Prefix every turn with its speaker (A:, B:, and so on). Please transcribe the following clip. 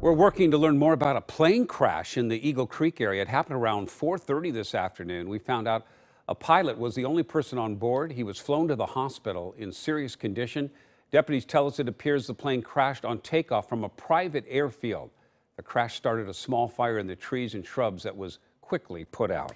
A: We're working to learn more about a plane crash in the Eagle Creek area. It happened around 4:30 this afternoon. We found out a pilot was the only person on board. He was flown to the hospital in serious condition. Deputies tell us it appears the plane crashed on takeoff from a private airfield. The crash started a small fire in the trees and shrubs that was quickly put out.